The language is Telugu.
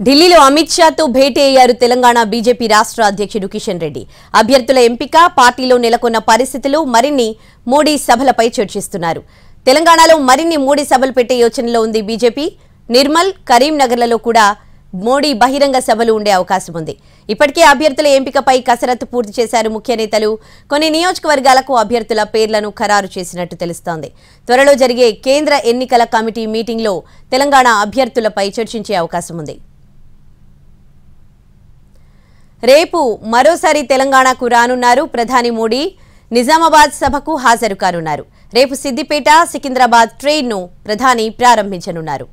ఢిల్లీలో అమిత్ షాతో భేటీ అయ్యారు తెలంగాణ బీజేపీ రాష్ట్ర అధ్యక్షుడు కిషన్ రెడ్డి. అభ్యర్థుల ఎంపిక పార్టీలో నెలకొన్న పరిస్థితులు మరిన్ని మోడీ సభలపై చర్చిస్తున్నారు. తెలంగాణలో మరిన్ని మోడీ సభలు పెట్టే యోచనలో ఉంది బీజేపీ. నిర్మల్ కరీంనగర్లలో కూడా మోడీ బహిరంగ సభలు ఉండే అవకాశం ఉంది. ఇప్పటికే అభ్యర్థుల ఎంపికపై కసరత్తు పూర్తి చేశారు ముఖ్య నేతలు. కొన్ని నియోజకవర్గాలకు అభ్యర్థుల పేర్లను ఖరారు చేసినట్టు తెలుస్తోంది. త్వరలో జరిగే కేంద్ర ఎన్నికల కమిటీ మీటింగ్లో తెలంగాణ అభ్యర్థులపై చర్చించే అవకాశం ఉంది. రేపు మరోసారి తెలంగాణకు రానున్నారు ప్రధాని మోడీ. నిజామాబాద్ సభకు హాజరు కానున్నారు. రేపు సిద్దిపేట సికింద్రాబాద్ ట్రైన్ను ప్రధాని ప్రారంభించనున్నారు.